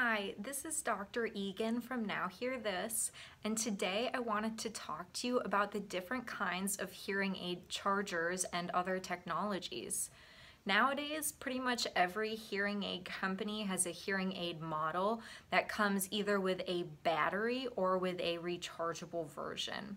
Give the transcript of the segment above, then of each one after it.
Hi, this is Dr. Egan from Now Hear This, and today I wanted to talk to you about the different kinds of hearing aid chargers and other technologies. Nowadays, pretty much every hearing aid company has a hearing aid model that comes either with a battery or with a rechargeable version.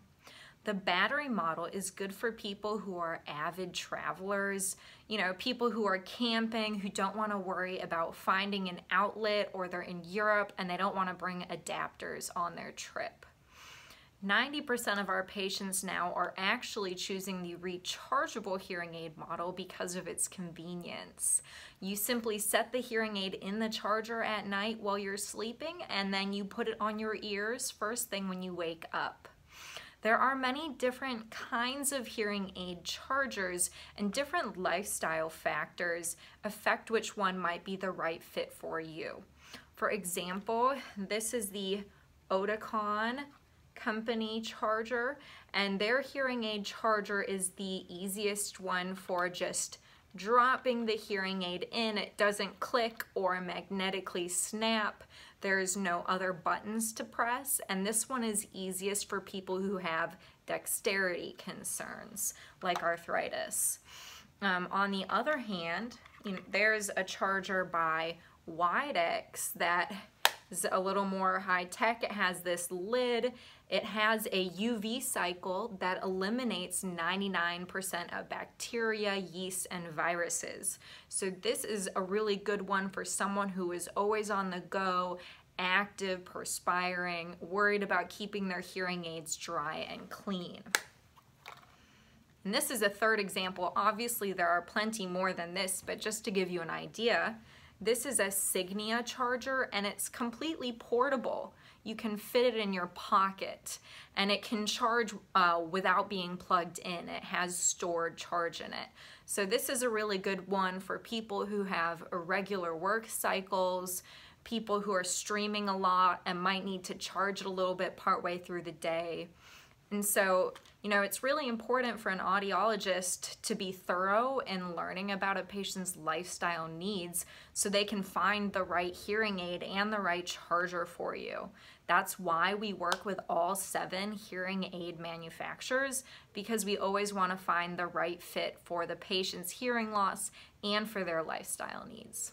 The battery model is good for people who are avid travelers, you know, people who are camping, who don't want to worry about finding an outlet or they're in Europe and they don't want to bring adapters on their trip. 90% of our patients now are actually choosing the rechargeable hearing aid model because of its convenience. You simply set the hearing aid in the charger at night while you're sleeping and then you put it on your ears first thing when you wake up. There are many different kinds of hearing aid chargers and different lifestyle factors affect which one might be the right fit for you. For example, this is the Oticon company charger and their hearing aid charger is the easiest one for just dropping the hearing aid in. It doesn't click or magnetically snap. There's no other buttons to press, and this one is easiest for people who have dexterity concerns, like arthritis. Um, on the other hand, you know, there's a charger by Widex that is a little more high tech. It has this lid. It has a UV cycle that eliminates 99% of bacteria, yeast, and viruses. So this is a really good one for someone who is always on the go, active, perspiring, worried about keeping their hearing aids dry and clean. And this is a third example. Obviously, there are plenty more than this, but just to give you an idea, this is a Signia charger and it's completely portable. You can fit it in your pocket and it can charge uh, without being plugged in. It has stored charge in it. So this is a really good one for people who have irregular work cycles, people who are streaming a lot and might need to charge it a little bit partway through the day. And so, you know, it's really important for an audiologist to be thorough in learning about a patient's lifestyle needs so they can find the right hearing aid and the right charger for you. That's why we work with all seven hearing aid manufacturers because we always want to find the right fit for the patient's hearing loss and for their lifestyle needs.